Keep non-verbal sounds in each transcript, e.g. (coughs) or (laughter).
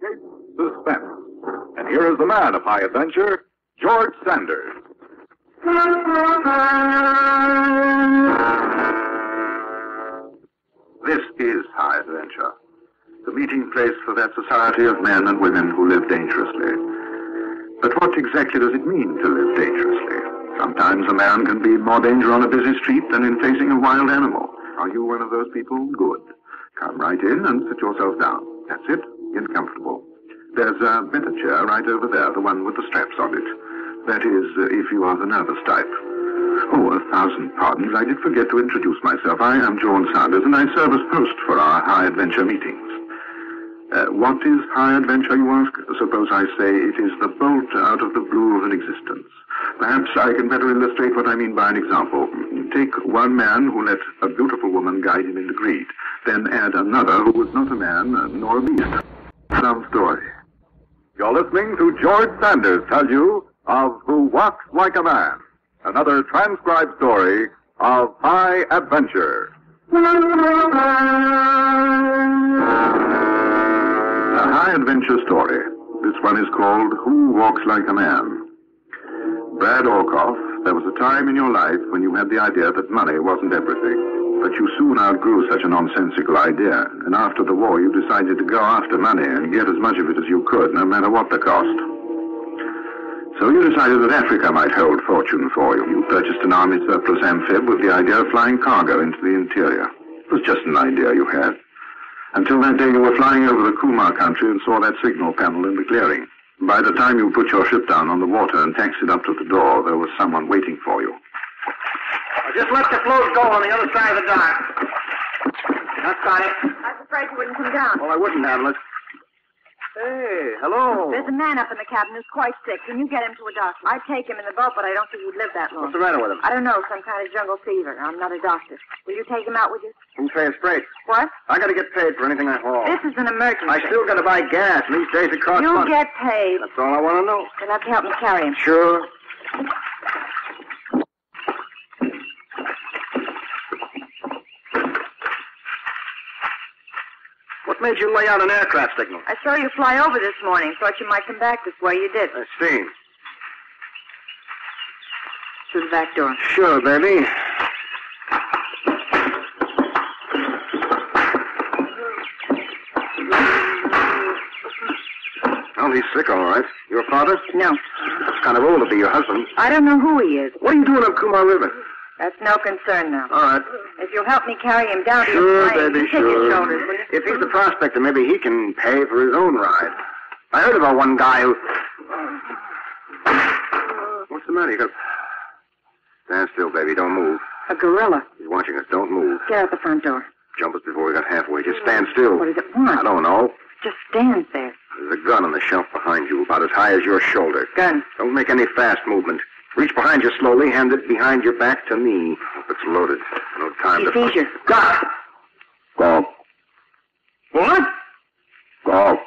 suspense. And here is the man of high adventure, George Sanders. This is high adventure, the meeting place for that society of men and women who live dangerously. But what exactly does it mean to live dangerously? Sometimes a man can be more danger on a busy street than in facing a wild animal. Are you one of those people? Good. Come right in and sit yourself down. That's it. Comfortable. There's a better chair right over there, the one with the straps on it. That is, uh, if you are the nervous type. Oh, a thousand pardons. I did forget to introduce myself. I am John Sanders, and I serve as host for our high adventure meetings. Uh, what is high adventure, you ask? Suppose I say it is the bolt out of the blue of an existence. Perhaps I can better illustrate what I mean by an example. Take one man who let a beautiful woman guide him into greed. Then add another who was not a man uh, nor a beast. Some story. You're listening to George Sanders tell you of Who Walks Like a Man, another transcribed story of high adventure. A high adventure story. This one is called Who Walks Like a Man. Brad Orkoff, there was a time in your life when you had the idea that money wasn't everything. But you soon outgrew such a nonsensical idea, and after the war you decided to go after money and get as much of it as you could, no matter what the cost. So you decided that Africa might hold fortune for you. You purchased an army surplus amphib with the idea of flying cargo into the interior. It was just an idea you had. Until that day you were flying over the Kumar country and saw that signal panel in the clearing. By the time you put your ship down on the water and taxied up to the door, there was someone waiting for you. I just let the float go on the other side of the dock. That's got it. I was afraid you wouldn't come down. Well, I wouldn't have unless... Hey, hello. There's a man up in the cabin who's quite sick. Can you get him to a doctor? I'd take him in the boat, but I don't think he'd live that long. What's the matter with him? I don't know, some kind of jungle fever. I'm not a doctor. Will you take him out with you? Who's paying freight? What? I gotta get paid for anything I haul. This is an emergency. I still gotta buy gas, and these days it costs You'll money. get paid. That's all I want to know. You'll have to help me carry him. Sure. What made you lay out an aircraft signal? I saw you fly over this morning. Thought you might come back this way. You did. I see. Through the back door. Sure, baby. Well, he's sick, all right. Your father? No. That's kind of old to be your husband. I don't know who he is. What are you doing up Kumar River? That's no concern now. All right. If you'll help me carry him down to Sure, your plane, baby, you take sure. his shoulders, will you? If he's the prospector, maybe he can pay for his own ride. I heard about one guy who. What's the matter? You got. Stand still, baby. Don't move. A gorilla. He's watching us. Don't move. Get out the front door. Jump us before we got halfway. Just stand still. What does it want? I don't know. Just stand there. There's a gun on the shelf behind you, about as high as your shoulder. Gun. Don't make any fast movement. Reach behind you slowly. Hand it behind your back to me. It's loaded. No time to. you. Got. Go. What? Go.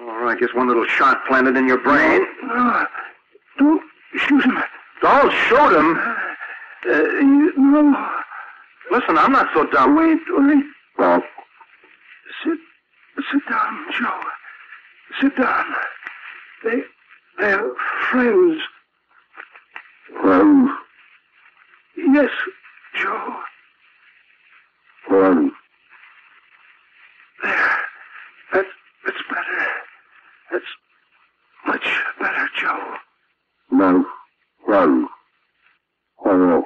All right, just one little shot planted in your brain. No, don't shoot him. Don't shoot him. Uh, you, no. Listen, I'm not so dumb. Wait, wait. Go. Sit, sit down, Joe. Sit down. They, they're friends. Friends. Yes, Joe. Friends. Um, there. That's, that's better. That's much better, Joe. No. Friends. Hello.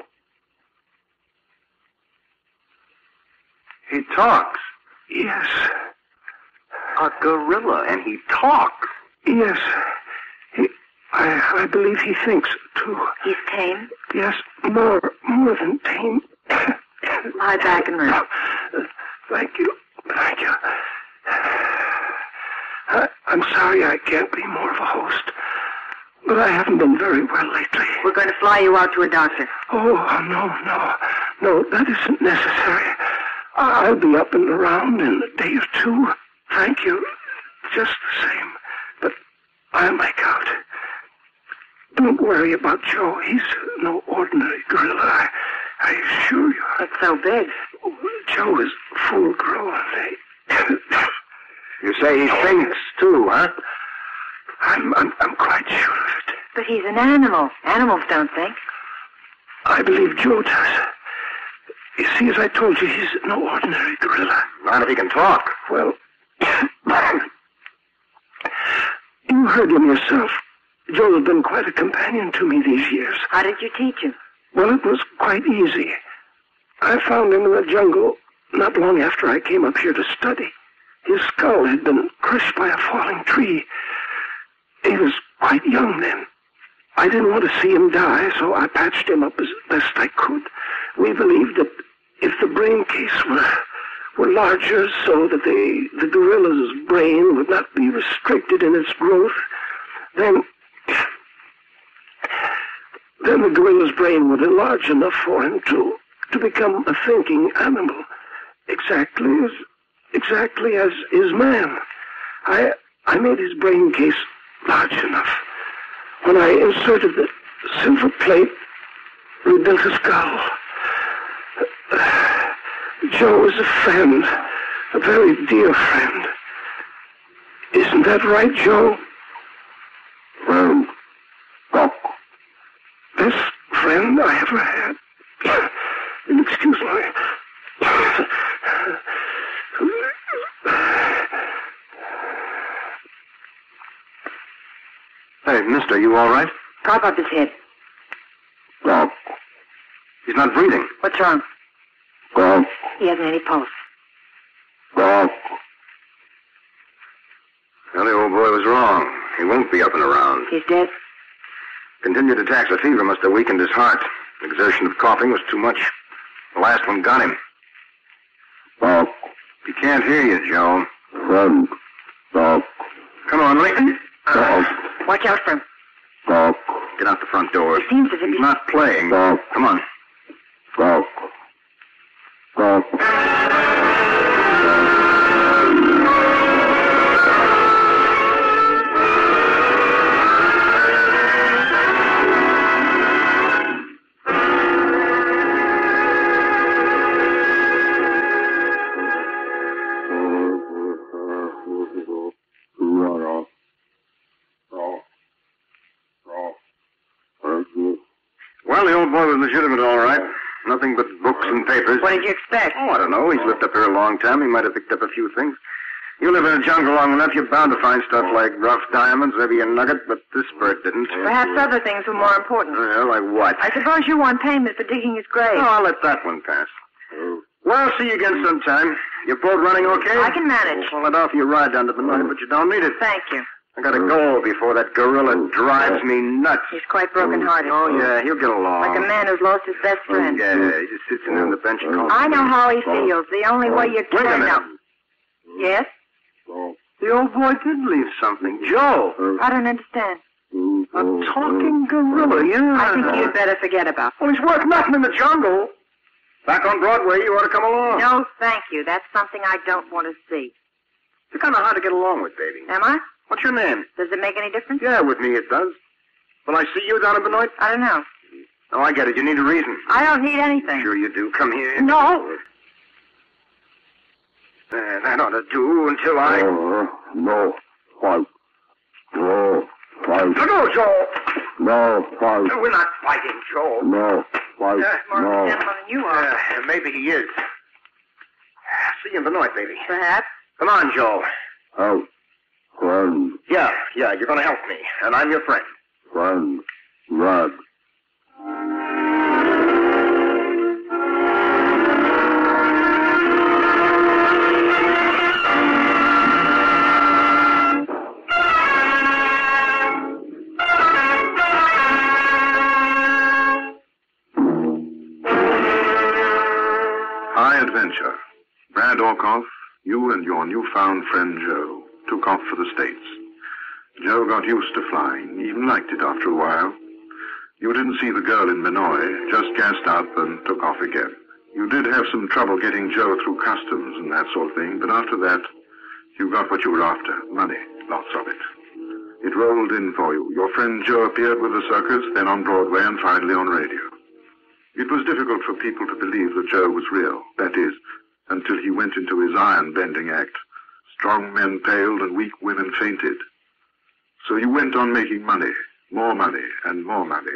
He talks. Yes, A gorilla, and he talks. yes. He, I, I believe he thinks, too. He's tame. Yes, more, more than tame. Lie back and rest. Thank you. Thank you. I, I'm sorry I can't be more of a host, but I haven't been very well lately. We're going to fly you out to a doctor. Oh, no, no. No, that isn't necessary. I'll be up and around in a day or two. Thank you. Just the same. But I'll make out. Don't worry about Joe. He's no ordinary gorilla. I, I assure you. It's so big. Joe is full grown. (laughs) You say he thinks, too, huh? I'm, I'm, I'm quite sure of it. But he's an animal. Animals don't think. I believe Joe does. You see, as I told you, he's no ordinary gorilla. Not if he can talk. Well, (coughs) you heard him yourself. Joe has been quite a companion to me these years. How did you teach him? Well, it was quite easy. I found him in the jungle not long after I came up here to study. His skull had been crushed by a falling tree. He was quite young then. I didn't want to see him die, so I patched him up as best I could. We believed that if the brain case were were larger so that the, the gorilla's brain would not be restricted in its growth, then then the gorilla's brain would enlarge enough for him to to become a thinking animal, exactly as exactly as is man. I I made his brain case large enough. When I inserted the silver plate, we built a skull. Joe is a friend, a very dear friend. Isn't that right, Joe? Well, Doc. Best friend I ever had. Excuse me. Hey, mister, you all right? Prop up his head. Doc. He's not breathing. What's wrong? Doc. He hasn't any pulse. Doc. Well, the old boy was wrong. He won't be up and around. He's dead? Continued attacks of fever must have weakened his heart. Exertion of coughing was too much. The last one got him. Doc. He can't hear you, Joe. Friend. Doc. Come on, Lee. Doc. Watch out for him. Get out the front door. It seems as if He's not playing. Come on. Doc. Well, the old boy was legitimate, all right. Nothing but books and papers. What did you expect? Oh, I don't know. He's lived up here a long time. He might have picked up a few things. You live in a jungle long enough, you're bound to find stuff like rough diamonds, maybe a nugget, but this bird didn't. Perhaps other things were more important. Yeah, like what? I suppose you want payment for digging his grave. Oh, I'll let that one pass. Well, I'll see you again sometime. Your boat running okay? I can manage. Well, let off your ride down to the mine, but you don't need it. Thank you. I gotta go before that gorilla drives me nuts. He's quite broken-hearted. Oh, yeah, he'll get along. Like a man who's lost his best oh, friend. Yeah, he just sits in there on the bench mm-hmm. and calls. I know how he feels. The only way you Wait a can minute. know. Yes? The old boy did leave something. Joe! I don't understand. A talking mm-hmm. gorilla, yeah. I think you'd better forget about it. Well, he's worth nothing in the jungle. Back on Broadway, you ought to come along. No, thank you. That's something I don't want to see. You're kind of hard to get along with, baby. Am I? What's your name? Does it make any difference? Yeah, with me it does. Will I see you down in Benoit? I don't know. Oh, I get it. You need a reason. I don't need anything. Sure you do. Come here. No. Uh, that ought to do until I... no, fight. No, fight. No, no, Joe. No, fight. We're not fighting, Joe. No, fight. More No. gentleman than you are. Uh, maybe he is. See you in Benoit, baby. Perhaps. Come on, Joe. Help. Friend, Yeah, yeah, you're going to help me, and I'm your friend. friend. Red. High Adventure. Brad Orkoff, you and your newfound friend Joe took off for the States. Joe got used to flying, even liked it after a while. You didn't see the girl in Benoit, just gassed up and took off again. You did have some trouble getting Joe through customs and that sort of thing, but after that, you got what you were after money, lots of it. It rolled in for you. Your friend Joe appeared with the circus, then on Broadway, and finally on radio. It was difficult for people to believe that Joe was real. That is, until he went into his iron bending act, Strong men paled and weak women fainted. So you went on making money, more money, and more money.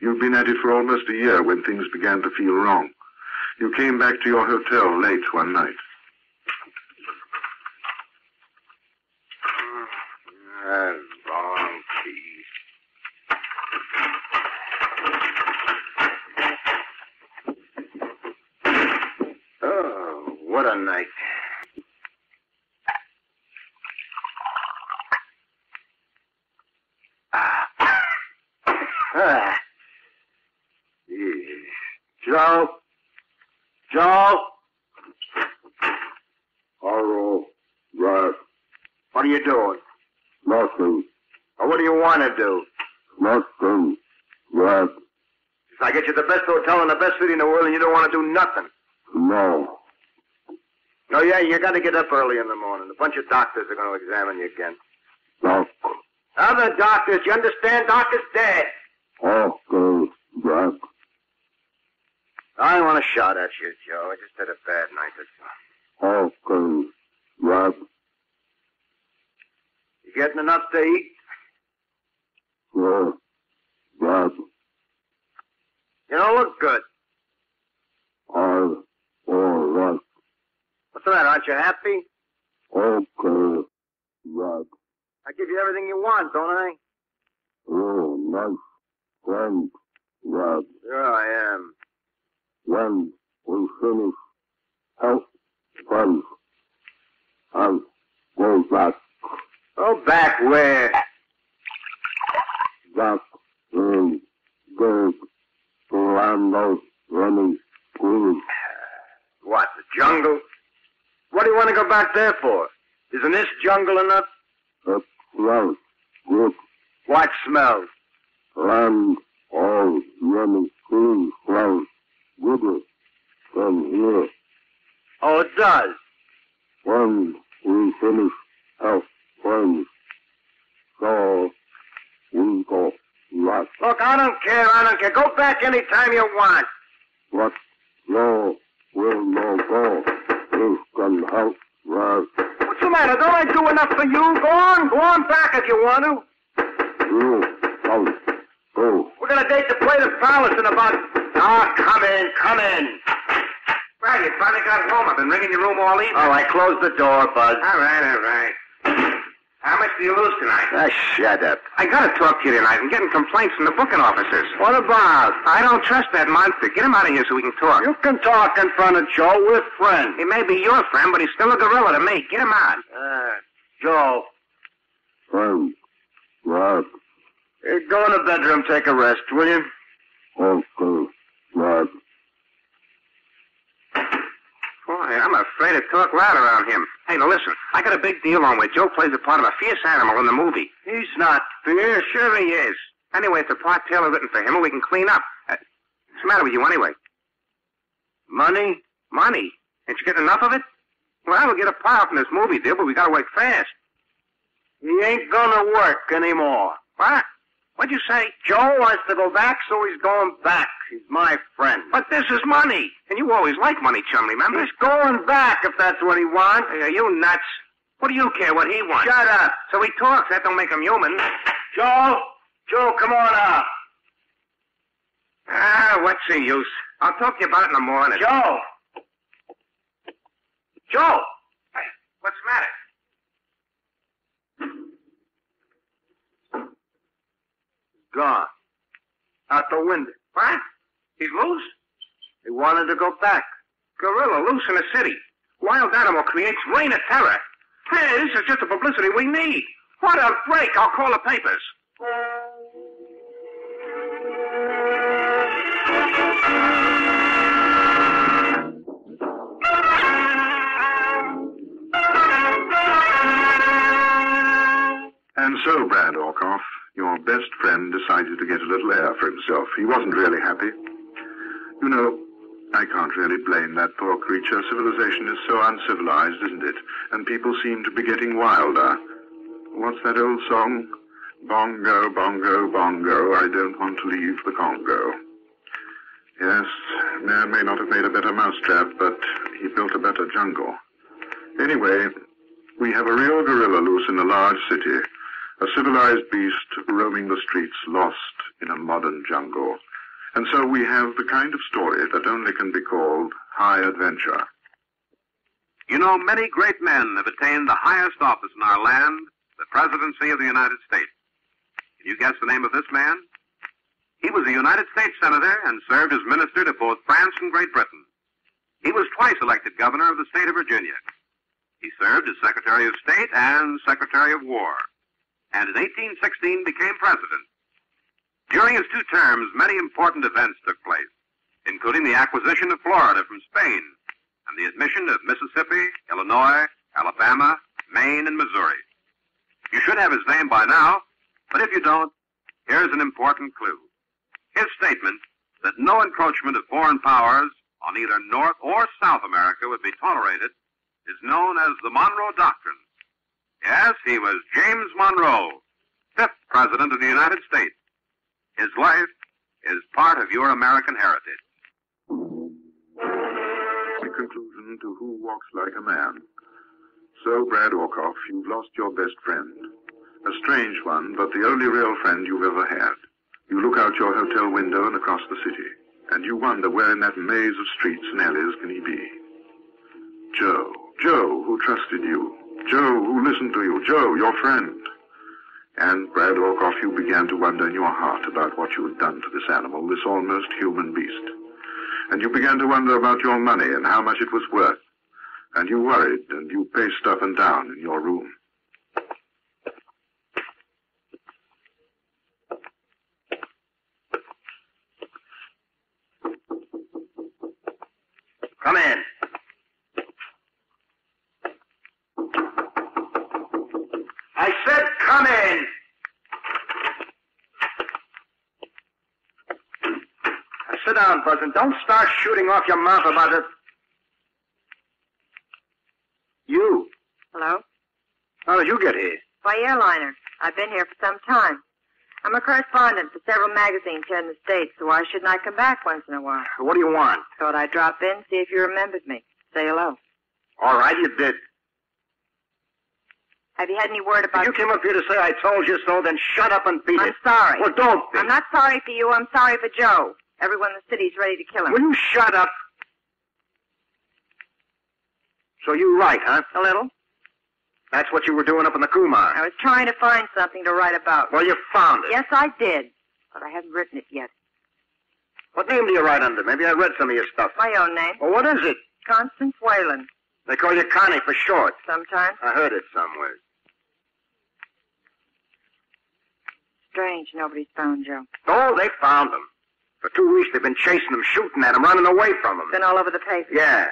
You'd been at it for almost a year when things began to feel wrong. You came back to your hotel late one night. Uh, wrong key. Oh, what a night. Ah. Jeez. Joe? Joe? Hello, Jack. What are you doing? Nothing. Or what do you want to do? Nothing. If I get you the best hotel in the best city in the world and you don't want to do nothing. No. No, yeah, you got to get up early in the morning. A bunch of doctors are going to examine you again. Doc. Other doctors, you understand? Doctor's dead. Okay, Jack. I don't want to shout at you, Joe. I just had a bad night. All. Okay, Jack. You getting enough to eat? Yeah. Jack. You don't look good. I. Oh, All right. What's the matter? Aren't you happy? Okay, Jack. I give you everything you want, don't I? Oh, nice. Thanks, Jack. Sure I am. When we finish, help friends. And go back. Go back where? Back in um, the Orlando running school. What, the jungle? What do you want to go back there for? Isn't this jungle enough? It smells good. What smells? Land all running school smells gooder than here. Oh, it does. When we finish help friends. So we go back. Look, I don't care. I don't care. Go back any time you want. What no will no go. This can help right. What's the matter? Don't I do enough for you? Go on. Go on back if you want to. You come. Go. We're going to date to play the palace in about... Ah, come in. Come in. Well, you finally got home. I've been ringing your room all evening. All right, close the door, Buzz. All right, all right. How much do you lose tonight? Ah, shut up. I gotta talk to you tonight. I'm getting complaints from the booking officers. What about? I don't trust that monster. Get him out of here so we can talk. You can talk in front of Joe. We're friends. He may be your friend, but he's still a gorilla to me. Get him out. Uh, Joe, Friends. Right. you go in the bedroom, take a rest, will you? Okay. Right. Boy, I'm afraid to talk loud around him. Hey, now listen. I got a big deal on where Joe plays the part of a fierce animal in the movie. He's not Yeah, sure he is. Anyway, it's a part Taylor written for him, and we can clean up. Uh, what's the matter with you anyway? money. Money? Ain't you getting enough of it? Well, we'll get a pile from this movie deal, but we gotta work fast. He ain't gonna work anymore. What? What'd you say? Joe wants to go back, so he's going back. He's my friend. But this is money. And you always like money, chum, remember? He's going back if that's what he wants. Hey, are you nuts? What do you care what he wants? Shut up. So he talks. That don't make him human. (laughs) Joe, Joe, come on out. Ah, what's the use? I'll talk to you about it in the morning. Joe. Joe. Hey, what's the matter? Gone. Out the window. What? He's loose? He wanted to go back. Gorilla loose in the city. Wild animal creates reign of terror. Hey, this is just the publicity we need. What a break. I'll call the papers. And so, Brad Orkoff, your best friend decided to get a little air for himself. He wasn't really happy. You know, I can't really blame that poor creature. Civilization is so uncivilized, isn't it? And people seem to be getting wilder. What's that old song? Bongo, bongo, bongo, I don't want to leave the Congo. Yes, man may not have made a better mousetrap, but he built a better jungle. Anyway, We have a real gorilla loose in a large city, a civilized beast roaming the streets, lost in a modern jungle. And so we have the kind of story that only can be called high adventure. You know, many great men have attained the highest office in our land, the presidency of the United States. Can you guess the name of this man? He was a United States Senator and served as minister to both France and Great Britain. He was twice elected governor of the state of Virginia. He served as Secretary of State and Secretary of War, and in 1816 became president. During his two terms, many important events took place, including the acquisition of Florida from Spain and the admission of Mississippi, Illinois, Alabama, Maine, and Missouri. You should have his name by now, but if you don't, here's an important clue. His statement that no encroachment of foreign powers on either North or South America would be tolerated is known as the Monroe Doctrine. Yes, he was James Monroe, fifth President of the United States. His life is part of your American heritage. The conclusion to Who Walks Like a Man. So, Brad Orkoff, you've lost your best friend. A strange one, but the only real friend you've ever had. You look out your hotel window and across the city, and you wonder where in that maze of streets and alleys can he be. Joe, Joe, who trusted you. Joe, who listened to you. Joe, your friend. And, Brad Orkoff, you began to wonder in your heart about what you had done to this animal, this almost human beast. And you began to wonder about your money and how much it was worth. And you worried, and you paced up and down in your room. Come in. I said come in. Now, sit down, Buzz, and don't start shooting off your mouth about it. You. Hello? How did you get here? By airliner. I've been here for some time. I'm a correspondent for several magazines here in the States, so why shouldn't I come back once in a while? What do you want? Thought I'd drop in, see if you remembered me. Say hello. All right, you did. Have you had any word If about... you came up here to say I told you so, then shut up and beat it. I'm sorry. Well, don't be. I'm not sorry for you. I'm sorry for Joe. Everyone in the city's ready to kill him. Will you shut up? So you write, huh? A little. That's what you were doing up in the Kumar. I was trying to find something to write about. Well, you found it. Yes, I did. But I haven't written it yet. What name do you write under? Maybe I read some of your stuff. My own name. Well, what is it? Constance Whalen. They call you Connie for short. Sometimes. I heard it somewhere. Strange nobody's found Joe. Oh, they found him. For two weeks they've been chasing him, shooting at him, running away from him. Been all over the paper. Yeah.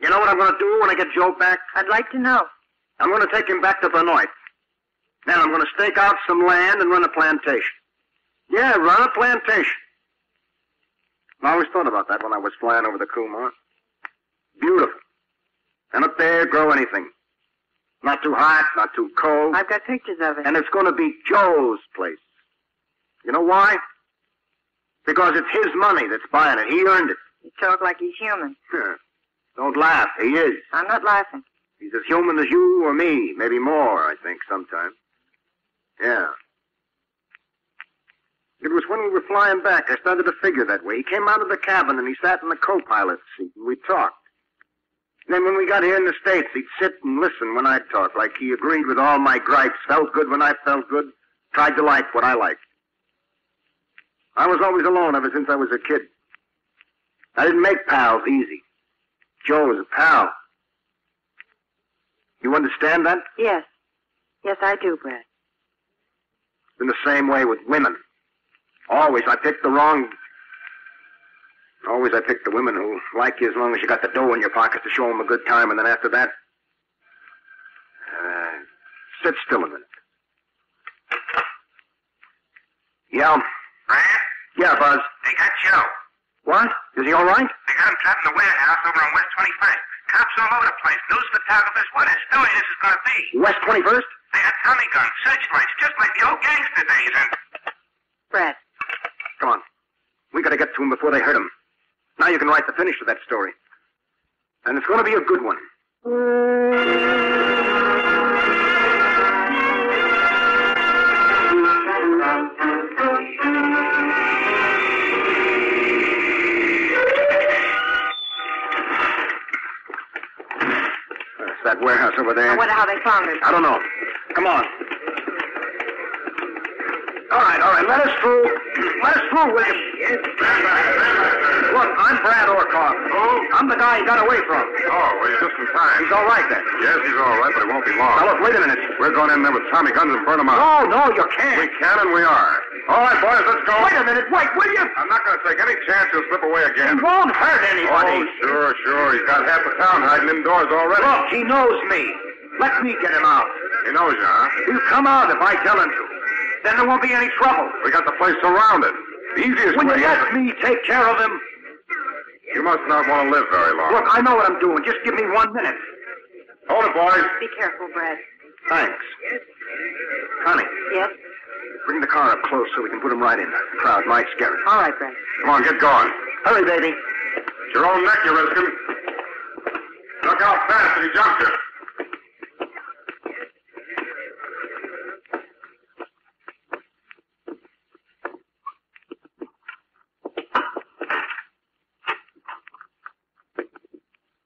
You know what I'm going to do when I get Joe back? I'd like to know. I'm going to take him back to Benoit. Then I'm going to stake out some land and run a plantation. Yeah, run a plantation. I always thought about that when I was flying over the Kumar. Beautiful. And up there, grow anything. Not too hot, not too cold. I've got pictures of it. And it's going to be Joe's place. You know why? Because it's his money that's buying it. He earned it. You talk like he's human. Don't laugh. He is. I'm not laughing. He's as human as you or me. Maybe more, I think, sometimes. Yeah. It was when we were flying back. I started to figure that way. He came out of the cabin and he sat in the co-pilot's seat and we talked. And then when we got here in the States, he'd sit and listen when I'd talk, like he agreed with all my gripes, felt good when I felt good, tried to like what I liked. I was always alone ever since I was a kid. I didn't make pals easy. Joe was a pal. You understand that? Yes. Yes, I do, Brad. Been the same way with women. Always I picked the wrong. Always I pick the women who like you as long as you got the dough in your pocket to show them a good time, and then after that, uh, sit still a minute. Yeah. Brad, Yeah, Buzz. they got Joe. What? Is he all right? They got him trapped in a warehouse over on West 21st. Cops all over the place. News photographers. What a story this is going to be. West 21st? They had Tommy guns, searchlights, just like the old gangster days. And Brad, Come on. We gotta get to him before they hurt him. Now you can write the finish of that story. And it's gonna be a good one. That's that warehouse over there. I wonder how they found it. I don't know. Come on. All right, all right. Let us through. (clears throat) Let us through, will you? Look, I'm Brad Orkoff. Who? I'm the guy he got away from. Oh, well, you're just in time. He's all right then. Yes, he's all right, but it won't be long. Now, look, wait a minute. We're going in there with Tommy guns and burn him out. No, no, you can't. We can and we are. All right, boys, let's go. Wait a minute. Wait, will you? I'm not going to take any chance he'll slip away He again. won't hurt anybody. Oh, sure, sure. He's got half the town hiding indoors already. Look, he knows me. Let me get him out. He knows you, huh? He'll come out if I tell him to. Then there won't be any trouble. We got the place surrounded. The easiest Will way you is... let me take care of him? You must not want to live very long. Look, I know what I'm doing. Just give me one minute. Hold it, boys. Be careful, Brad. Thanks. Connie, Yes? bring the car up close so we can put him right in. The crowd might scare him. All right, Brad. Come on, get going. Hurry, baby. It's your own neck you're risking. Look out fast he jumped you.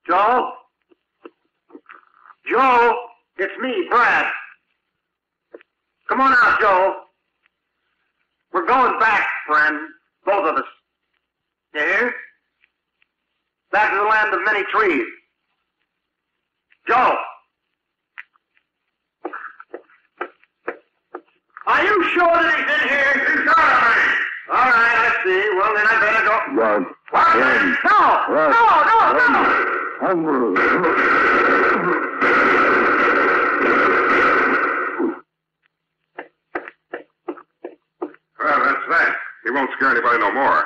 Joe? Joe? It's me, Brad. Come on out, Joe. We're going back, friend. Both of us. You hear? Back to the land of many trees. Joe! Are you sure that he's in here? He's got. All right, I see. Well, then I better go. Run. What? Run. No! No, no, no! Well, that's that. He won't scare anybody no more.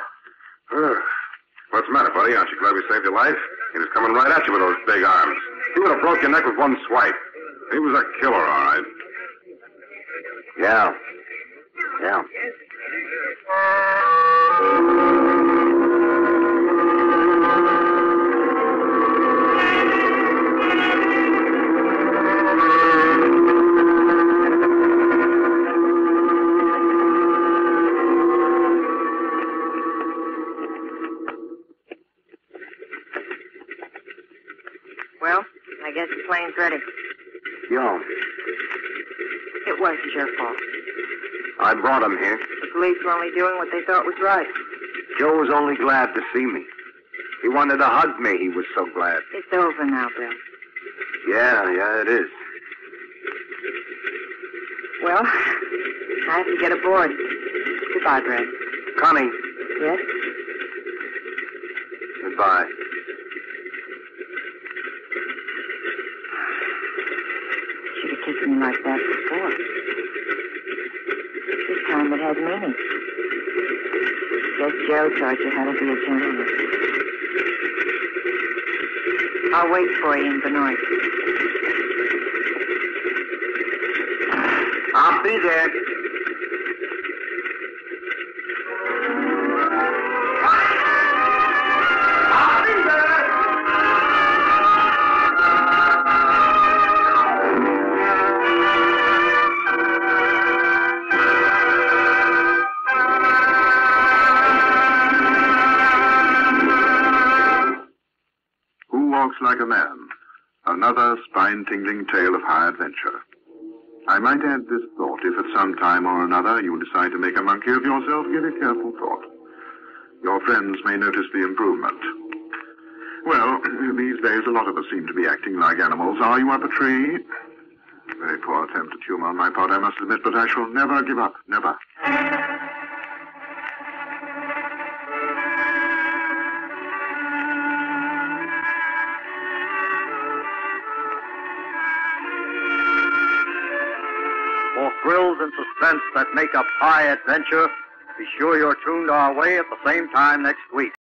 What's the matter, buddy? Aren't you glad we saved your life? He was coming right at you with those big arms. He would have broke your neck with one swipe. He was a killer, all right. Yeah. Yeah. Brought him here. The police were only doing what they thought was right. Joe was only glad to see me. He wanted to hug me. He was so glad. It's over now, Bill. Yeah, yeah, it is. Well, I have to get aboard. Goodbye, Brad. Connie, Yes? goodbye. Should have kissed me like that before. Time it had Joe taught you how to be a. I'll wait for you in Benoit. I'll be there. Like a Man? Another spine-tingling tale of high adventure. I might add this thought. If at some time or another you decide to make a monkey of yourself, give it careful thought. Your friends may notice the improvement. Well, (clears throat) these days a lot of us seem to be acting like animals. Are you up a tree? Very poor attempt at humor on my part, I must admit, but I shall never give up. Never. And suspense that make up high adventure, be sure you're tuned our way at the same time next week.